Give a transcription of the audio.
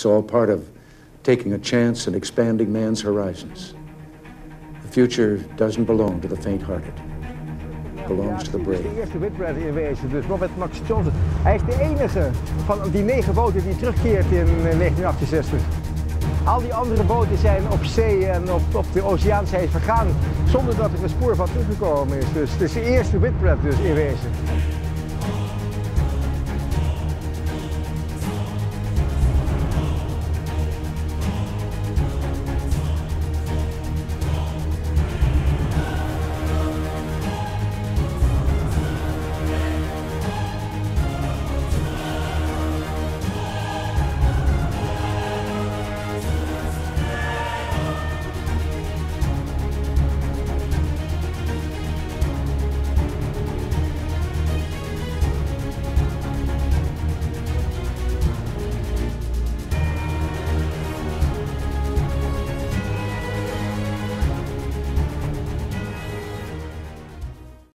It's all part of taking a chance and expanding man's horizons. The future doesn't belong to the faint-hearted. It belongs to the brave. De eerste Whitbread in wezen, dus Robert Max Johnson. Hij is de enige van die negen boten die terugkeert in eh, 1968. Al die andere boten zijn op zee en op, op de oceaan zijn vergaan zonder dat er een spoor van teruggekomen is. Dus het is de eerste Whitbread dus in wezen.